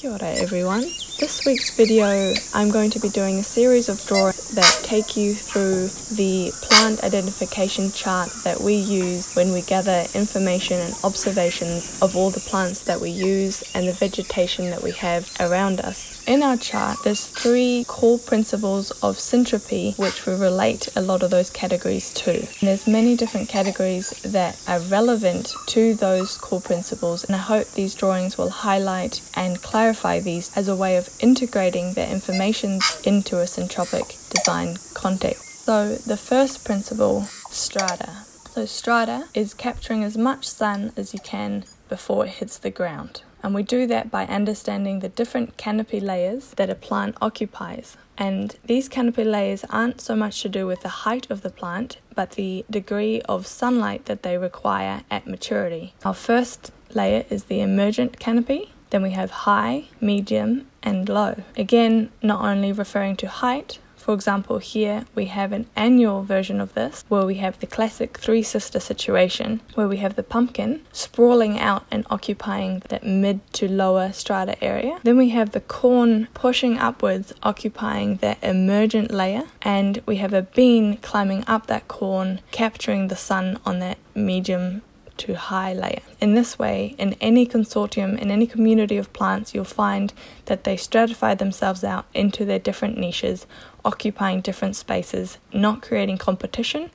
Kia ora everyone. This week's video I'm going to be doing a series of drawings that take you through the plant identification chart that we use when we gather information and observations of all the plants that we use and the vegetation that we have around us. In our chart, there's three core principles of syntropy which we relate a lot of those categories to. And there's many different categories that are relevant to those core principles, and I hope these drawings will highlight and clarify these as a way of integrating their information into a syntropic design context. So, the first principle, strata. So, strata is capturing as much sun as you can before it hits the ground. And we do that by understanding the different canopy layers that a plant occupies. And these canopy layers aren't so much to do with the height of the plant, but the degree of sunlight that they require at maturity. Our first layer is the emergent canopy. Then we have high, medium, and low. Again, not only referring to height, for example, here we have an annual version of this where we have the classic three sister situation where we have the pumpkin sprawling out and occupying that mid to lower strata area. Then we have the corn pushing upwards, occupying that emergent layer, and we have a bean climbing up that corn, capturing the sun on that medium to high layer. In this way, in any consortium, in any community of plants, you'll find that they stratify themselves out into their different niches, occupying different spaces, not creating competition.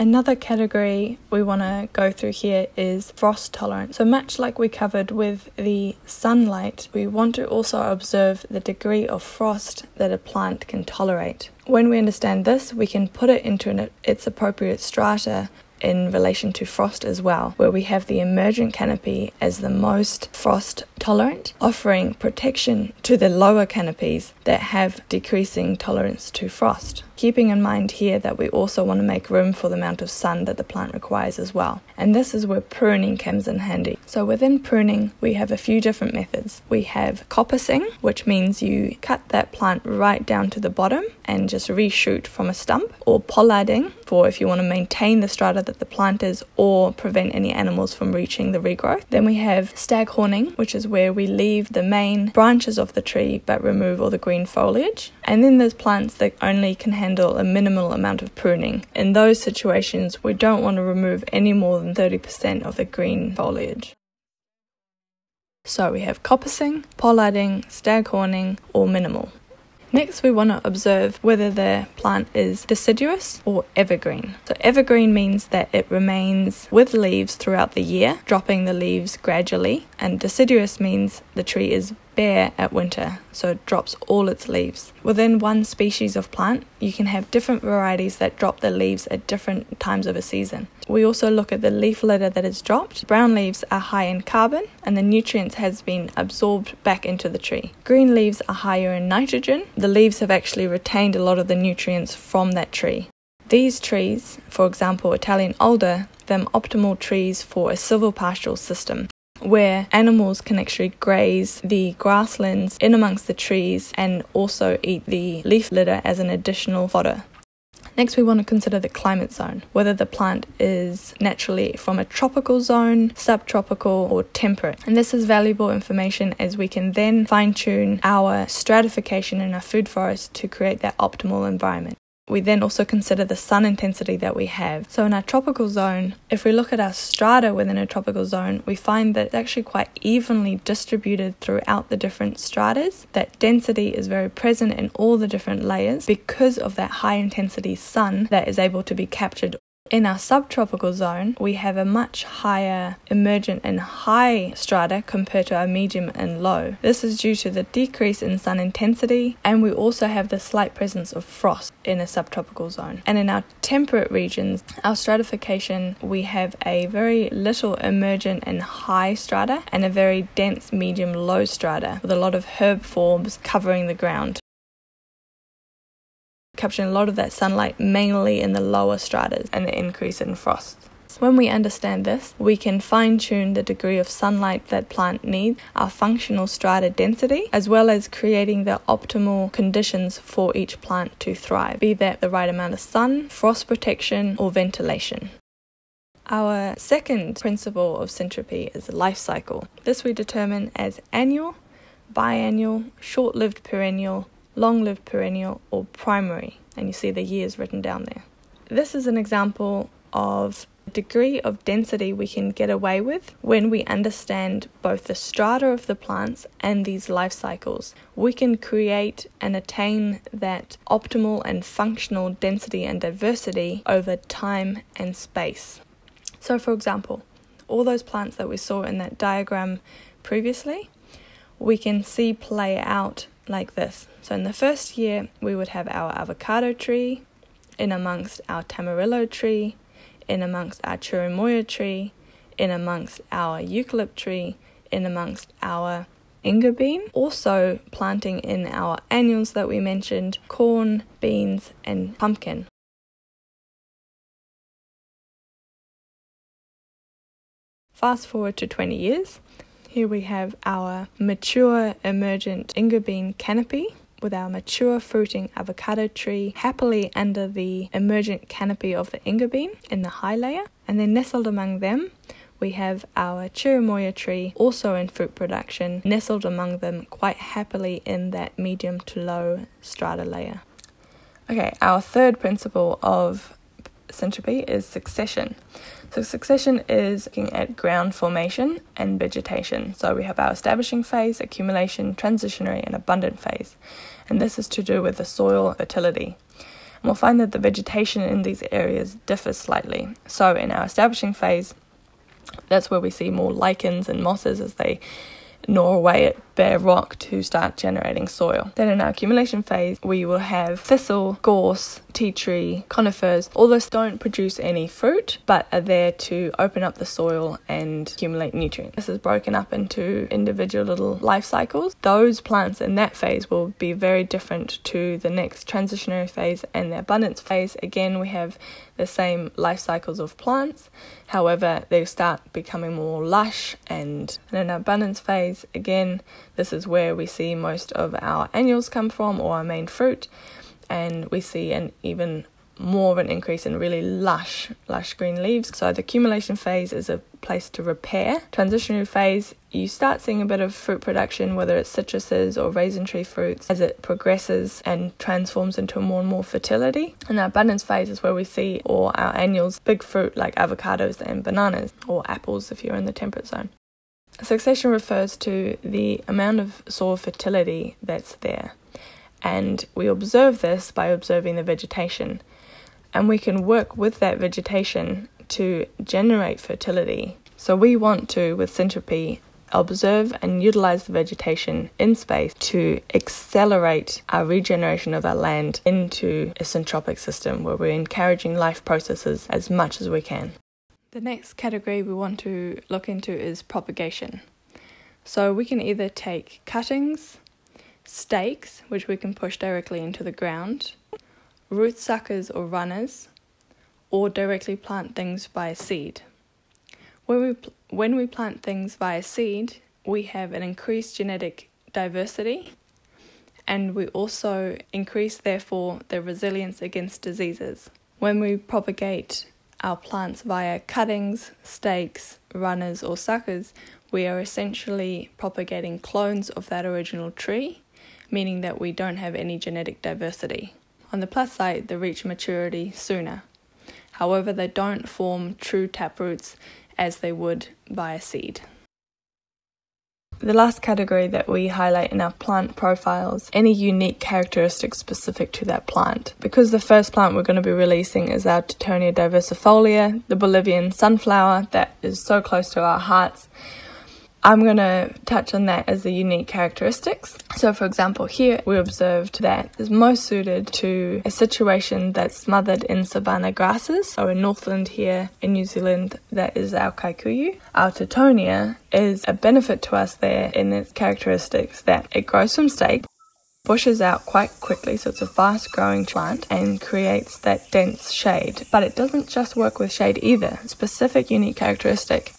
Another category we want to go through here is frost tolerance. So, much like we covered with the sunlight, we want to also observe the degree of frost that a plant can tolerate. When we understand this, we can put it into an, its appropriate strata in relation to frost as well, where we have the emergent canopy as the most frost tolerant, offering protection to the lower canopies that have decreasing tolerance to frost. Keeping in mind here that we also want to make room for the amount of sun that the plant requires as well. And this is where pruning comes in handy. So within pruning, we have a few different methods. We have coppicing, which means you cut that plant right down to the bottom and just reshoot from a stump, or pollarding, for if you want to maintain the strata that the plant is or prevent any animals from reaching the regrowth. Then we have staghorning, which is where we leave the main branches of the tree but remove all the green foliage. And then there's plants that only can handle a minimal amount of pruning. In those situations, we don't want to remove any more than 30% of the green foliage. So we have coppicing, pollarding, staghorning, or minimal. Next, we want to observe whether the plant is deciduous or evergreen. So, evergreen means that it remains with leaves throughout the year, dropping the leaves gradually, and deciduous means the tree is bare at winter, so it drops all its leaves. Within one species of plant, you can have different varieties that drop the leaves at different times of a season. We also look at the leaf litter that is dropped. Brown leaves are high in carbon and the nutrients has been absorbed back into the tree. Green leaves are higher in nitrogen. The leaves have actually retained a lot of the nutrients from that tree. These trees, for example Italian alder, them optimal trees for a silvopastoral system where animals can actually graze the grasslands in amongst the trees and also eat the leaf litter as an additional fodder. Next, we want to consider the climate zone, whether the plant is naturally from a tropical zone, subtropical, or temperate. And this is valuable information as we can then fine tune our stratification in our food forest to create that optimal environment. We then also consider the sun intensity that we have. So, in our tropical zone, if we look at our strata within a tropical zone, we find that it's actually quite evenly distributed throughout the different stratas. That density is very present in all the different layers because of that high intensity sun that is able to be captured in our subtropical zone, we have a much higher emergent and high strata compared to our medium and low. This is due to the decrease in sun intensity, and we also have the slight presence of frost in a subtropical zone. And in our temperate regions, our stratification, we have a very little emergent and high strata, and a very dense medium low strata with a lot of herb forms covering the ground capturing a lot of that sunlight mainly in the lower stratas and the increase in frost. When we understand this, we can fine tune the degree of sunlight that plant needs, our functional strata density, as well as creating the optimal conditions for each plant to thrive, be that the right amount of sun, frost protection, or ventilation. Our second principle of syntropy is life cycle. This we determine as annual, biennial, short lived perennial, long lived perennial, or primary. And you see the years written down there. This is an example of degree of density we can get away with when we understand both the strata of the plants and these life cycles. We can create and attain that optimal and functional density and diversity over time and space. So, for example, all those plants that we saw in that diagram previously, we can see play out like this. So, in the first year, we would have our avocado tree in amongst our tamarillo tree in amongst our chirimoya tree, in amongst our eucalypt tree, in amongst our inga bean. Also planting in our annuals that we mentioned corn, beans, and pumpkin. Fast forward to 20 years. Here we have our mature emergent inga bean canopy with our mature fruiting avocado tree happily under the emergent canopy of the inga bean in the high layer. And then nestled among them, we have our chirimoya tree also in fruit production, nestled among them quite happily in that medium to low strata layer. Okay, our third principle of syntropy is succession. So, succession is looking at ground formation and vegetation. So, we have our establishing phase, accumulation, transitionary, and abundant phase. And this is to do with the soil fertility. And we'll find that the vegetation in these areas differs slightly. So, in our establishing phase, that's where we see more lichens and mosses as they gnaw away at bare rock to start generating soil. Then in our accumulation phase, we will have thistle, gorse, tea tree, conifers. All those don't produce any fruit, but are there to open up the soil and accumulate nutrients. This is broken up into individual little life cycles. Those plants in that phase will be very different to the next transitionary phase and the abundance phase. Again, we have the same life cycles of plants. However, they start becoming more lush and in an abundance phase, again, this is where we see most of our annuals come from or our main fruit, and we see an even more of an increase in really lush, lush green leaves. So the accumulation phase is a place to repair. Transitionary phase, you start seeing a bit of fruit production, whether it's citruses or raisin tree fruits, as it progresses and transforms into more and more fertility. And the abundance phase is where we see all our annuals, big fruit like avocados and bananas, or apples if you're in the temperate zone. Succession refers to the amount of soil fertility that's there, and we observe this by observing the vegetation. And we can work with that vegetation to generate fertility. So, we want to, with syntropy, observe and utilize the vegetation in space to accelerate our regeneration of our land into a syntropic system where we're encouraging life processes as much as we can. The next category we want to look into is propagation. So we can either take cuttings, stakes, which we can push directly into the ground, root suckers or runners, or directly plant things via seed. When we, when we plant things via seed, we have an increased genetic diversity and we also increase, therefore, the resilience against diseases. When we propagate our plants via cuttings, stakes, runners, or suckers, we are essentially propagating clones of that original tree, meaning that we don't have any genetic diversity. On the plus side, they reach maturity sooner. However, they don't form true taproots as they would via seed. The last category that we highlight in our plant profiles, any unique characteristics specific to that plant. Because the first plant we're going to be releasing is our Tithonia diversifolia, the Bolivian sunflower that is so close to our hearts. I'm going to touch on that as the unique characteristics. So, for example, here we observed that is most suited to a situation that's smothered in savanna grasses. So, in Northland here in New Zealand, that is our kikuyu. Our Tithonia is a benefit to us there in its characteristics that it grows from stake bushes out quite quickly, so it's a fast growing plant and creates that dense shade. But it doesn't just work with shade either. Specific unique characteristic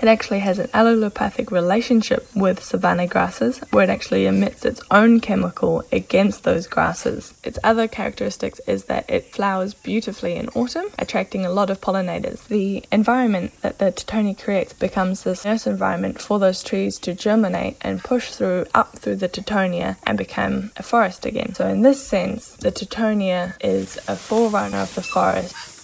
It actually has an allelopathic relationship with savanna grasses, where it actually emits its own chemical against those grasses. Its other characteristics is that it flowers beautifully in autumn, attracting a lot of pollinators. The environment that the Tithonia creates becomes this nurse environment for those trees to germinate and push through up through the Tithonia and become a forest again. So in this sense, the Tithonia is a forerunner of the forest.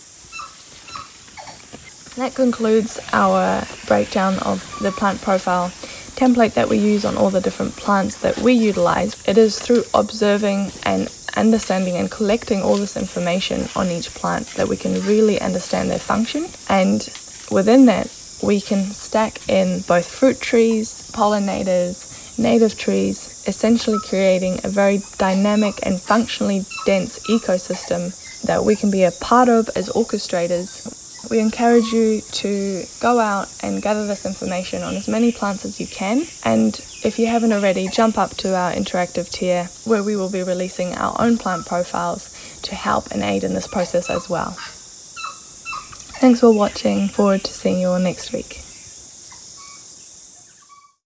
That concludes our breakdown of the plant profile template that we use on all the different plants that we utilize. It is through observing and understanding and collecting all this information on each plant that we can really understand their function. And within that, we can stack in both fruit trees, pollinators, native trees, essentially creating a very dynamic and functionally dense ecosystem that we can be a part of as orchestrators we encourage you to go out and gather this information on as many plants as you can. And if you haven't already, jump up to our interactive tier where we will be releasing our own plant profiles to help and aid in this process as well. Thanks for watching. Forward to seeing you all next week.